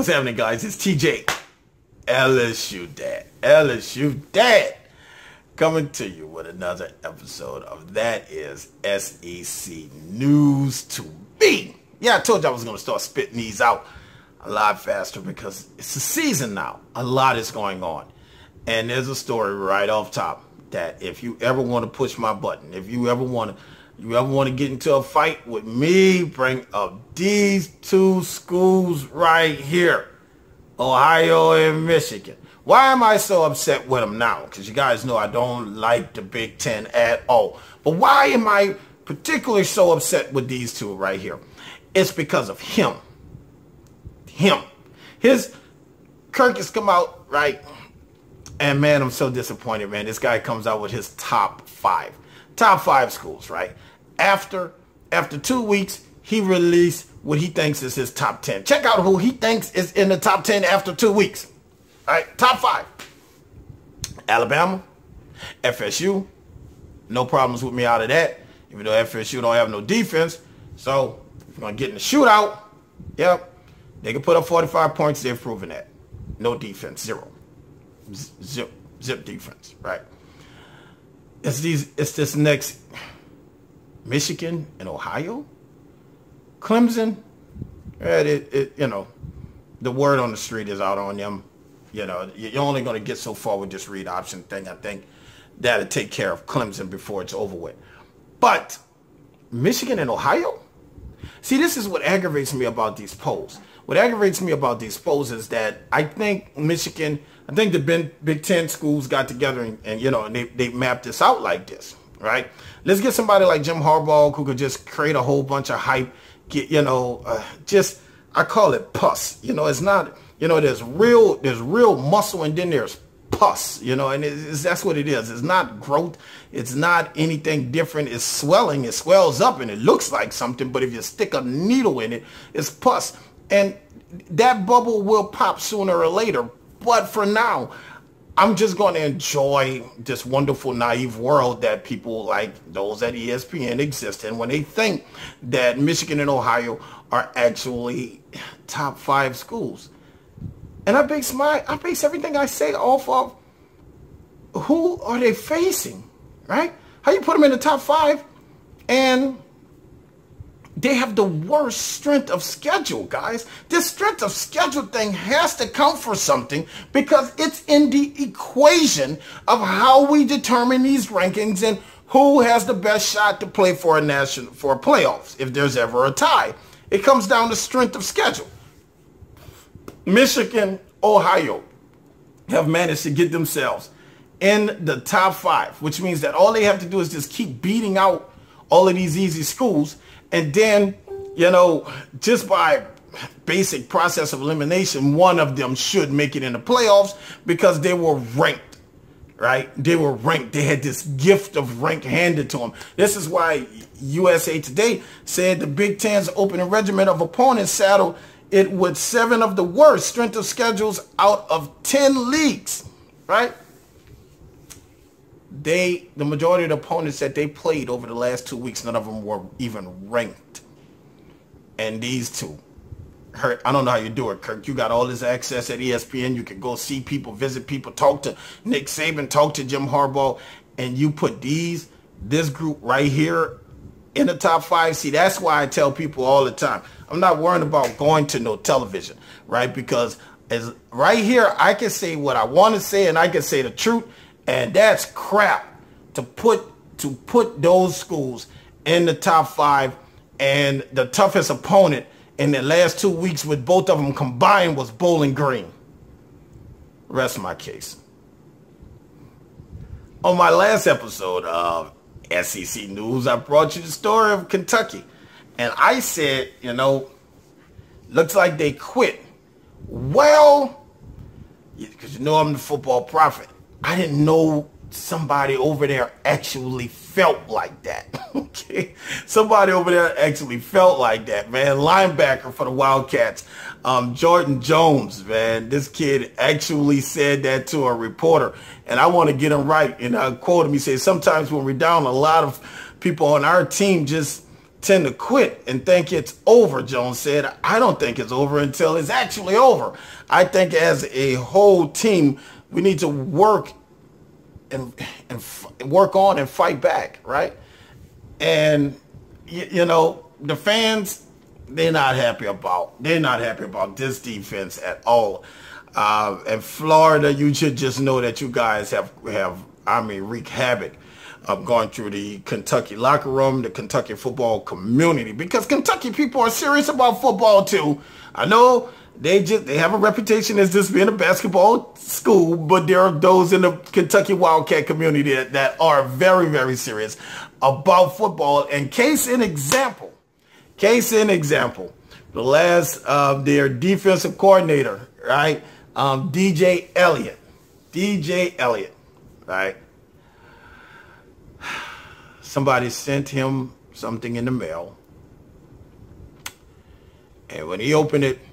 What's happening, guys? It's TJ, LSU Dad, LSU Dad, coming to you with another episode of That is SEC News to Me. Yeah, I told you I was going to start spitting these out a lot faster because it's the season now. A lot is going on. And there's a story right off top that if you ever want to push my button, if you ever want to you ever want to get into a fight with me, bring up these two schools right here, Ohio and Michigan. Why am I so upset with them now? Because you guys know I don't like the Big Ten at all. But why am I particularly so upset with these two right here? It's because of him. Him. His Kirk has come out, right? And man, I'm so disappointed, man. This guy comes out with his top five. Top five schools, right? after after two weeks, he released what he thinks is his top 10. Check out who he thinks is in the top 10 after two weeks. All right, top five. Alabama, FSU, no problems with me out of that, even though FSU don't have no defense. So if going to get in the shootout, yep, they can put up 45 points. They've proven that. No defense, zero. Zip, zip defense, right? It's these. It's this next Michigan and Ohio, Clemson, it, it, it, you know, the word on the street is out on them. You know, you're only going to get so far with this read option thing. I think that'll take care of Clemson before it's over with. But Michigan and Ohio? See, this is what aggravates me about these polls. What aggravates me about these polls is that I think Michigan, I think the Big Ten schools got together and, and you know, and they, they mapped this out like this right? Let's get somebody like Jim Harbaugh who could just create a whole bunch of hype. Get you know, uh, just I call it pus. You know, it's not. You know, there's real there's real muscle and then there's pus. You know, and that's what it is. It's not growth. It's not anything different. It's swelling. It swells up and it looks like something. But if you stick a needle in it, it's pus. And that bubble will pop sooner or later. But for now, I'm just going to enjoy this wonderful naive world that people like those at ESPN exist in when they think that Michigan and Ohio are actually top five schools. And I base my I base everything I say off of who are they facing, right? How you put them in the top five and they have the worst strength of schedule, guys. This strength of schedule thing has to count for something because it's in the equation of how we determine these rankings and who has the best shot to play for a national for playoffs if there's ever a tie. It comes down to strength of schedule. Michigan, Ohio have managed to get themselves in the top five, which means that all they have to do is just keep beating out all of these easy schools and then, you know, just by basic process of elimination, one of them should make it in the playoffs because they were ranked right? They were ranked. They had this gift of rank handed to them. This is why USA Today said the Big Ten's opening regiment of opponents saddled it with seven of the worst strength of schedules out of 10 leagues, right? they the majority of the opponents that they played over the last two weeks, none of them were even ranked. And these two, hurt. I don't know how you do it, Kirk. You got all this access at ESPN. You can go see people, visit people, talk to Nick Saban, talk to Jim Harbaugh, and you put these this group right here in the top five. See, that's why I tell people all the time. I'm not worrying about going to no television, right? Because as right here, I can say what I want to say and I can say the truth and that's crap to put to put those schools in the top five and the toughest opponent in the last two weeks with both of them combined was Bowling Green. Rest my case. On my last episode of SEC News, I brought you the story of Kentucky. And I said, you know, looks like they quit. Well, because you know I'm the football prophet. I didn't know somebody over there actually felt like that. okay. Somebody over there actually felt like that, man. Linebacker for the Wildcats. Um, Jordan Jones, man. This kid actually said that to a reporter. And I want to get him right. And I quote him. He said, sometimes when we're down, a lot of people on our team just tend to quit and think it's over, Jones said. I don't think it's over until it's actually over. I think as a whole team, we need to work and, and work on and fight back, right? And, you, you know, the fans, they're not happy about, they're not happy about this defense at all. Uh, and Florida, you should just know that you guys have, have I mean, wreak havoc of going through the Kentucky locker room, the Kentucky football community, because Kentucky people are serious about football too. I know they just they have a reputation as just being a basketball school, but there are those in the Kentucky Wildcat community that, that are very, very serious about football. And case in example, case in example, the last uh, their defensive coordinator, right, um, DJ Eliot. DJ Eliot, right somebody sent him something in the mail. And when he opened it, it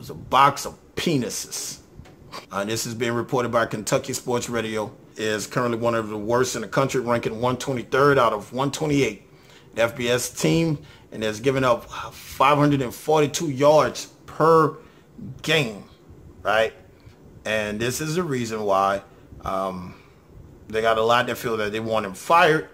was a box of penises. And this is being reported by Kentucky Sports Radio. is currently one of the worst in the country, ranking 123rd out of 128. The FBS team and has given up 542 yards per game, right? And this is the reason why um, they got a lot that feel that they want him fired.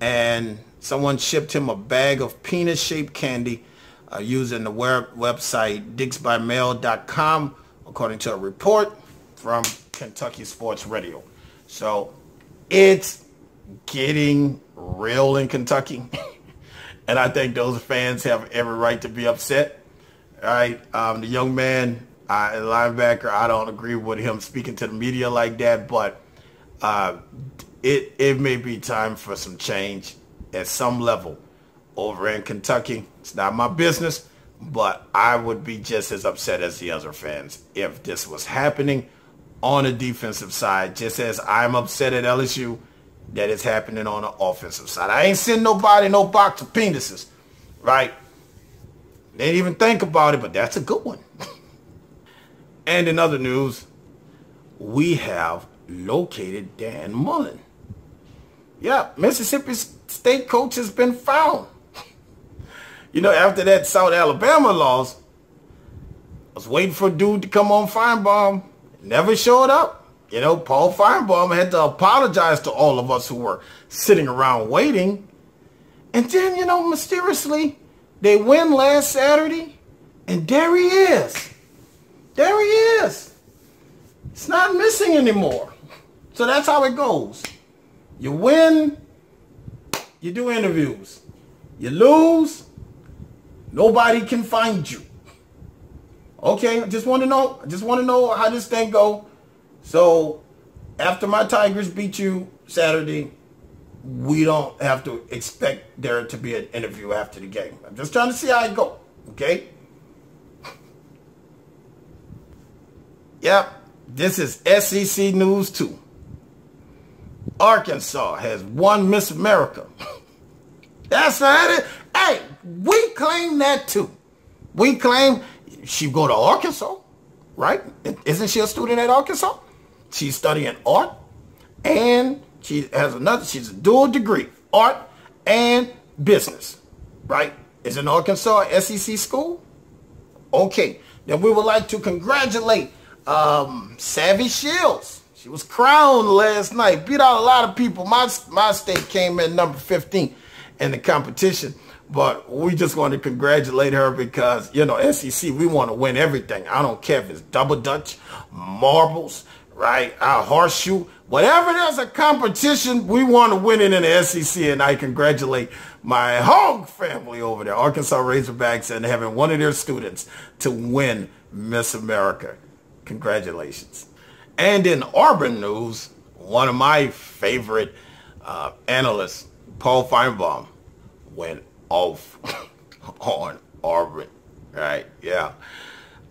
And someone shipped him a bag of penis-shaped candy uh, using the web website dixbymail.com, according to a report from Kentucky Sports Radio. So it's getting real in Kentucky. and I think those fans have every right to be upset. All right. Um, the young man, uh, linebacker, I don't agree with him speaking to the media like that, but uh, it it may be time for some change at some level over in Kentucky. It's not my business, but I would be just as upset as the other fans if this was happening on the defensive side, just as I'm upset at LSU that it's happening on the offensive side. I ain't sending nobody no box of penises, right? They didn't even think about it, but that's a good one. and in other news, we have located Dan Mullen. Yeah, Mississippi State coach has been found. You know, after that South Alabama loss, I was waiting for a dude to come on Finebaum. Never showed up. You know, Paul Finebaum had to apologize to all of us who were sitting around waiting. And then, you know, mysteriously, they win last Saturday, and there he is. There he is. It's not missing anymore. So that's how it goes. You win, you do interviews. You lose, nobody can find you. Okay, I just want to know. I just want to know how this thing go. So after my Tigers beat you Saturday, we don't have to expect there to be an interview after the game. I'm just trying to see how it go. Okay. Yep. This is SEC news too. Arkansas has won Miss America. That's not it. Hey, we claim that too. We claim she go to Arkansas, right? Isn't she a student at Arkansas? She's studying art and she has another, she's a dual degree, art and business, right? Is in Arkansas SEC school? Okay, then we would like to congratulate um, Savvy Shields she was crowned last night. Beat out a lot of people. My, my state came in number 15 in the competition. But we just want to congratulate her because, you know, SEC, we want to win everything. I don't care if it's double dutch, marbles, right, our horseshoe. Whatever there's a competition, we want to win it in the SEC. And I congratulate my hog family over there, Arkansas Razorbacks, and having one of their students to win Miss America. Congratulations. And in Auburn news, one of my favorite uh, analysts, Paul Finebaum, went off on Auburn. Right? Yeah.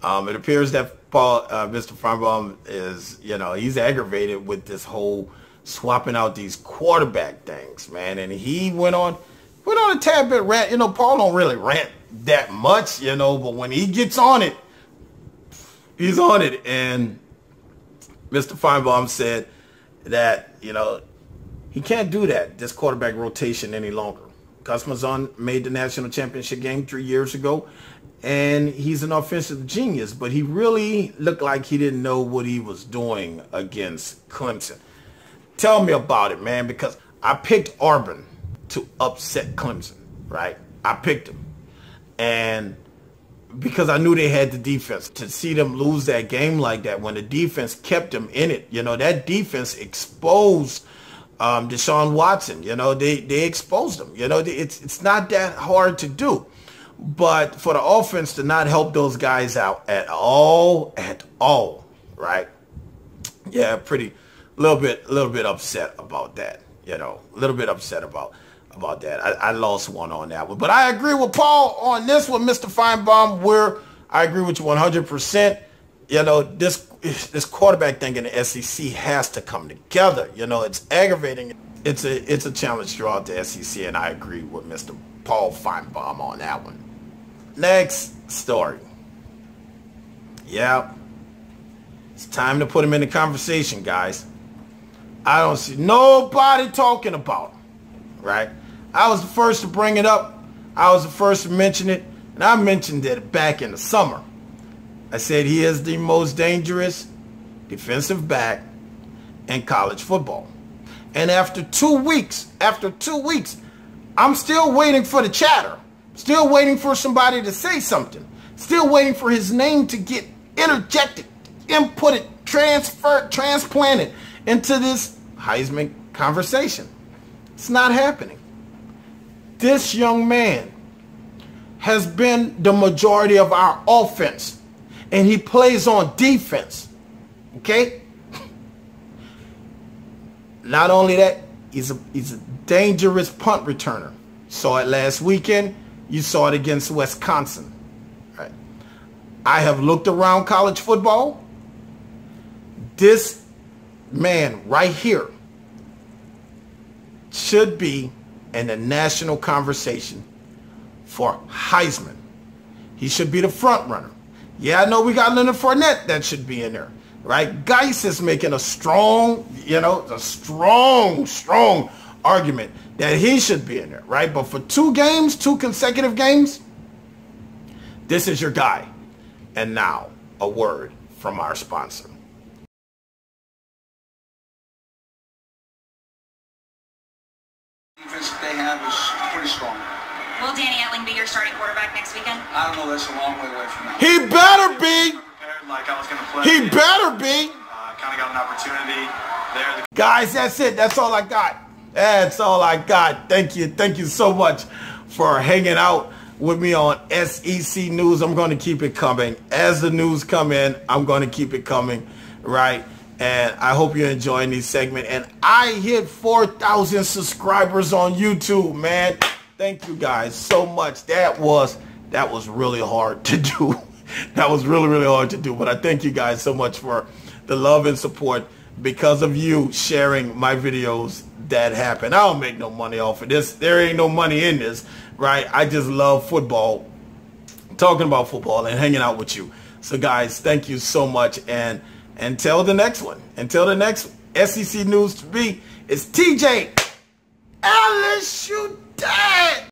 Um, it appears that Paul, uh, Mr. Finebaum is, you know, he's aggravated with this whole swapping out these quarterback things, man. And he went on, went on a tad bit rant. You know, Paul don't really rant that much, you know, but when he gets on it, he's on it. And Mr. Finebaum said that, you know, he can't do that, this quarterback rotation any longer. Gus Malzahn made the national championship game three years ago, and he's an offensive genius, but he really looked like he didn't know what he was doing against Clemson. Tell me about it, man, because I picked Auburn to upset Clemson, right? I picked him. And because I knew they had the defense to see them lose that game like that when the defense kept them in it. You know, that defense exposed um, Deshaun Watson. You know, they, they exposed him. You know, it's, it's not that hard to do. But for the offense to not help those guys out at all, at all, right? Yeah, pretty, little bit, little bit upset about that. You know, a little bit upset about about that. I, I, lost one on that one. But I agree with Paul on this one, Mr. Finebaum, where I agree with you 100%. You know, this this quarterback thing in the SEC has to come together. You know, it's aggravating. It's a it's a challenge throughout the SEC, and I agree with Mr. Paul Finebaum on that one. Next story. Yep. It's time to put him in the conversation, guys. I don't see nobody talking about him, right? I was the first to bring it up. I was the first to mention it. And I mentioned it back in the summer. I said he is the most dangerous defensive back in college football. And after two weeks, after two weeks, I'm still waiting for the chatter. Still waiting for somebody to say something. Still waiting for his name to get interjected, inputted, transferred, transplanted into this Heisman conversation. It's not happening this young man has been the majority of our offense and he plays on defense. Okay? Not only that, he's a, he's a dangerous punt returner. Saw it last weekend. You saw it against Wisconsin. Right? I have looked around college football. This man right here should be in the national conversation for Heisman. He should be the front runner. Yeah, I know we got Leonard Fournette that should be in there, right? Guice is making a strong, you know, a strong, strong argument that he should be in there, right? But for two games, two consecutive games, this is your guy. And now, a word from our sponsor. defense they have is pretty strong. Will Danny Etling be your starting quarterback next weekend? I don't know. That's a long way away from that. He better be. Like I was going to play. He better be. Uh, kind of got an opportunity there. Guys, that's it. That's all I got. That's all I got. Thank you. Thank you so much for hanging out with me on SEC News. I'm going to keep it coming. As the news come in, I'm going to keep it coming, right? And I hope you're enjoying this segment. And I hit 4,000 subscribers on YouTube, man. Thank you guys so much. That was that was really hard to do. that was really, really hard to do. But I thank you guys so much for the love and support because of you sharing my videos that happen. I don't make no money off of this. There ain't no money in this, right? I just love football, talking about football and hanging out with you. So guys, thank you so much. And until the next one, until the next SEC News to be, it's TJ LSU dead.